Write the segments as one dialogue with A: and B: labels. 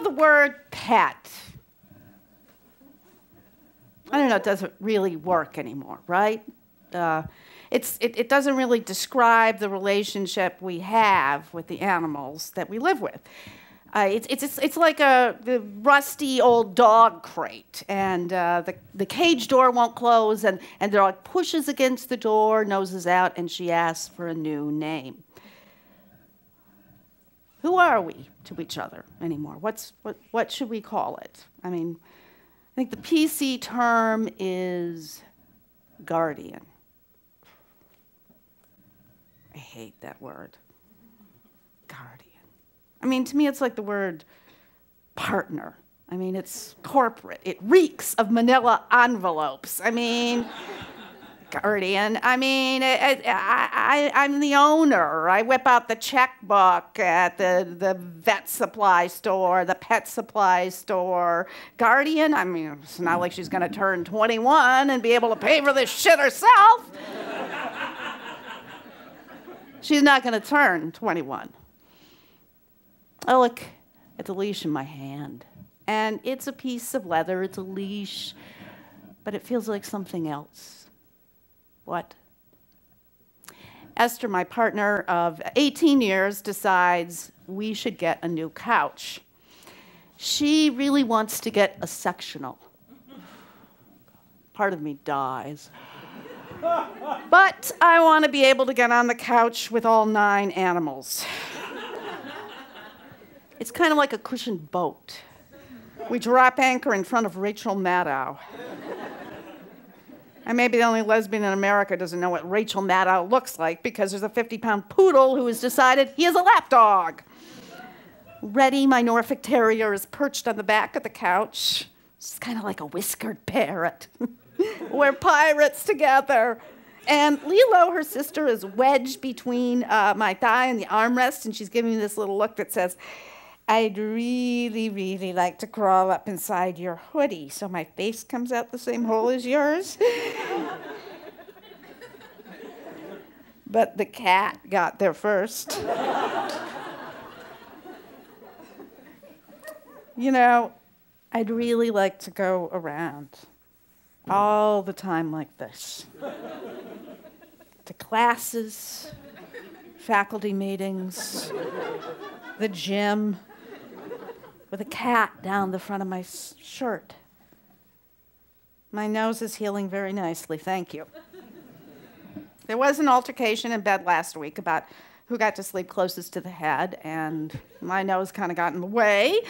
A: know, the word pet. I don't know, it doesn't really work anymore, right? Uh, it's, it, it doesn't really describe the relationship we have with the animals that we live with. Uh, it's, it's, it's like a the rusty old dog crate, and uh, the, the cage door won't close, and, and the dog pushes against the door, noses out, and she asks for a new name. Who are we to each other anymore? What's, what, what should we call it? I mean, I think the PC term is guardian. I hate that word. Guardian. I mean, to me, it's like the word partner. I mean, it's corporate. It reeks of manila envelopes. I mean, guardian. I mean, I, am the owner. I whip out the checkbook at the, the vet supply store, the pet supply store. Guardian, I mean, it's not like she's going to turn 21 and be able to pay for this shit herself. she's not going to turn 21. I look at the leash in my hand, and it's a piece of leather, it's a leash, but it feels like something else. What? Esther, my partner of 18 years, decides we should get a new couch. She really wants to get a sectional. Part of me dies. but I want to be able to get on the couch with all nine animals. It's kind of like a cushioned boat. We drop anchor in front of Rachel Maddow. I may be the only lesbian in America doesn't know what Rachel Maddow looks like because there's a 50 pound poodle who has decided he is a lapdog. Reddy, my Norfolk Terrier, is perched on the back of the couch. She's kind of like a whiskered parrot. We're pirates together. And Lilo, her sister, is wedged between uh, my thigh and the armrest, and she's giving me this little look that says, I'd really, really like to crawl up inside your hoodie so my face comes out the same hole as yours. but the cat got there first. you know, I'd really like to go around all the time like this to classes, faculty meetings, the gym with a cat down the front of my shirt. My nose is healing very nicely, thank you. There was an altercation in bed last week about who got to sleep closest to the head, and my nose kind of got in the way.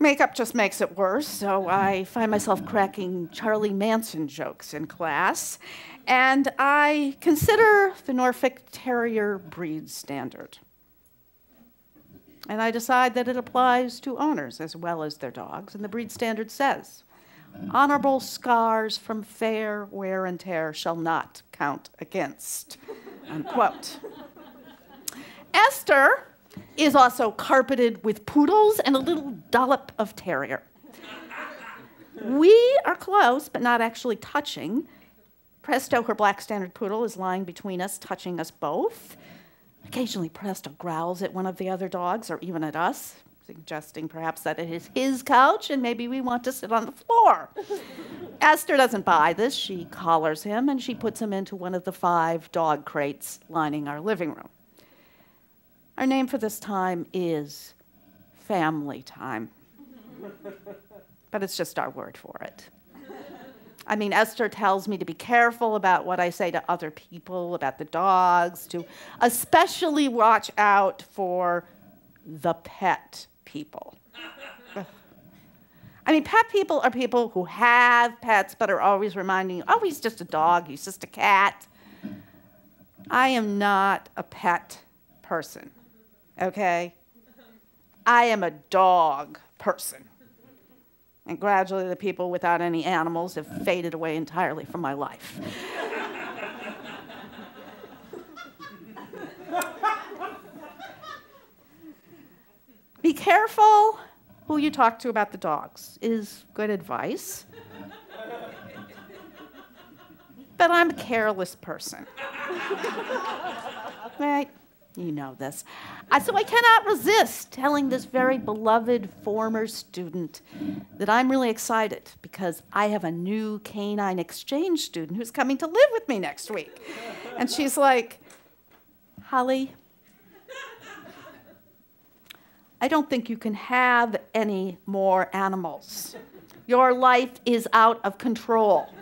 A: Makeup just makes it worse, so I find myself cracking Charlie Manson jokes in class, and I consider the Norfolk Terrier breed standard and I decide that it applies to owners as well as their dogs. And the breed standard says honorable scars from fair wear and tear shall not count against. Unquote. Esther is also carpeted with poodles and a little dollop of terrier. We are close, but not actually touching. Presto, her black standard poodle, is lying between us, touching us both. Occasionally, Presto growls at one of the other dogs or even at us, suggesting perhaps that it is his couch and maybe we want to sit on the floor. Esther doesn't buy this. She collars him and she puts him into one of the five dog crates lining our living room. Our name for this time is family time, but it's just our word for it. I mean, Esther tells me to be careful about what I say to other people, about the dogs, to especially watch out for the pet people. I mean, pet people are people who have pets but are always reminding you, oh, he's just a dog, he's just a cat. I am not a pet person, okay? I am a dog person. And gradually, the people without any animals have faded away entirely from my life. Be careful who you talk to about the dogs, is good advice. But I'm a careless person. right? You know this. so I cannot resist telling this very beloved former student that I'm really excited because I have a new canine exchange student who's coming to live with me next week. And she's like, Holly, I don't think you can have any more animals. Your life is out of control.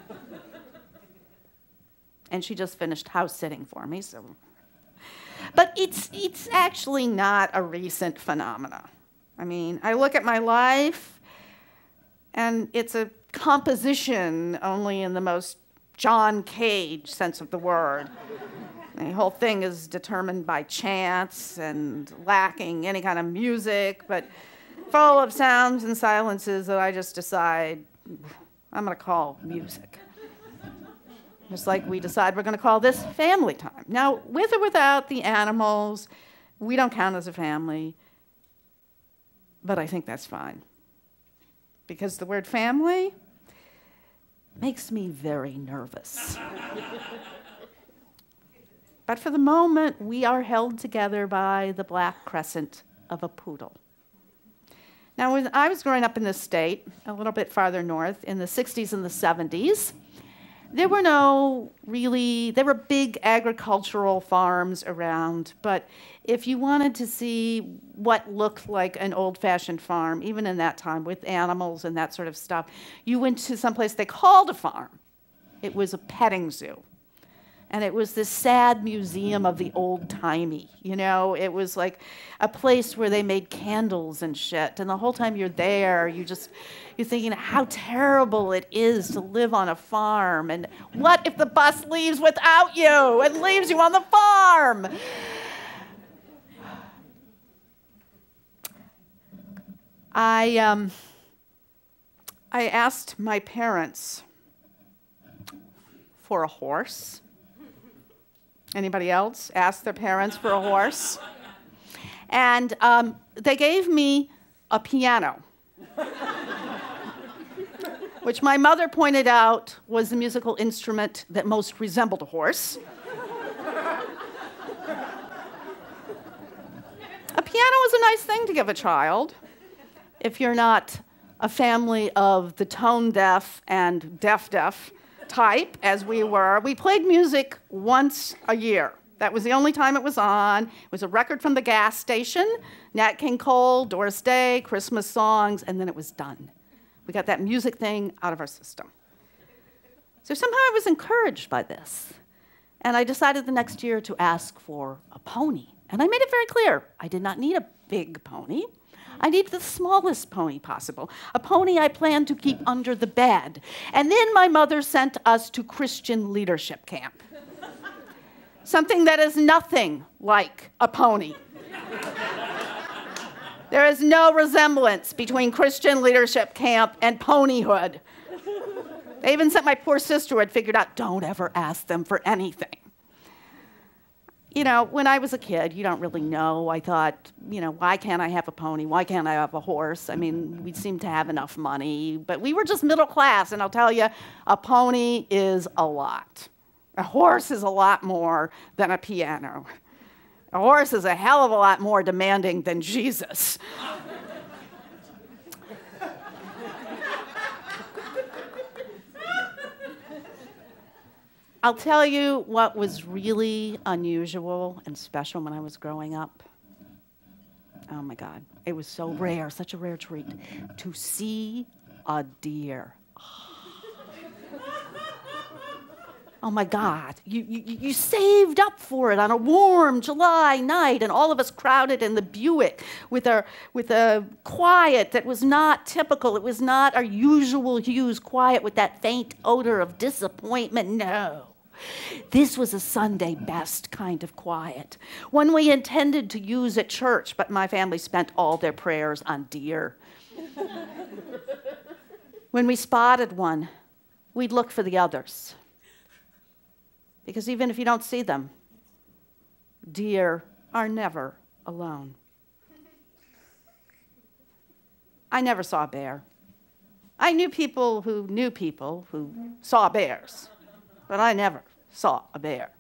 A: And she just finished house sitting for me, so but it's, it's actually not a recent phenomena. I mean, I look at my life, and it's a composition only in the most John Cage sense of the word. the whole thing is determined by chance and lacking any kind of music, but full of sounds and silences that I just decide I'm going to call music. Just like we decide we're going to call this family time. Now, with or without the animals, we don't count as a family, but I think that's fine. Because the word family makes me very nervous. but for the moment, we are held together by the black crescent of a poodle. Now, when I was growing up in this state, a little bit farther north, in the 60s and the 70s, there were no really, there were big agricultural farms around, but if you wanted to see what looked like an old fashioned farm, even in that time with animals and that sort of stuff, you went to some place they called a farm. It was a petting zoo and it was this sad museum of the old timey. You know, it was like a place where they made candles and shit. And the whole time you're there, you just you're thinking how terrible it is to live on a farm. And what if the bus leaves without you and leaves you on the farm? I um, I asked my parents for a horse Anybody else ask their parents for a horse? And um, they gave me a piano, which my mother pointed out was the musical instrument that most resembled a horse. a piano is a nice thing to give a child if you're not a family of the tone deaf and deaf deaf type, as we were, we played music once a year. That was the only time it was on. It was a record from the gas station, Nat King Cole, Doris Day, Christmas songs, and then it was done. We got that music thing out of our system. So somehow I was encouraged by this. And I decided the next year to ask for a pony. And I made it very clear I did not need a big pony. I need the smallest pony possible, a pony I plan to keep under the bed. And then my mother sent us to Christian leadership camp. Something that is nothing like a pony. There is no resemblance between Christian leadership camp and ponyhood. They even sent my poor sister who had figured out don't ever ask them for anything you know, when I was a kid, you don't really know. I thought, you know, why can't I have a pony? Why can't I have a horse? I mean, we seemed to have enough money, but we were just middle class, and I'll tell you, a pony is a lot. A horse is a lot more than a piano. A horse is a hell of a lot more demanding than Jesus. I'll tell you what was really unusual and special when I was growing up. Oh my God, it was so rare, such a rare treat to see a deer. Oh my God, you, you, you, saved up for it on a warm July night, and all of us crowded in the Buick with, our, with a quiet that was not typical. It was not our usual Hughes quiet with that faint odor of disappointment. No. This was a Sunday best kind of quiet, one we intended to use at church, but my family spent all their prayers on deer. when we spotted one, we'd look for the others. Because even if you don't see them, deer are never alone. I never saw a bear. I knew people who knew people who saw bears, but I never saw a bear.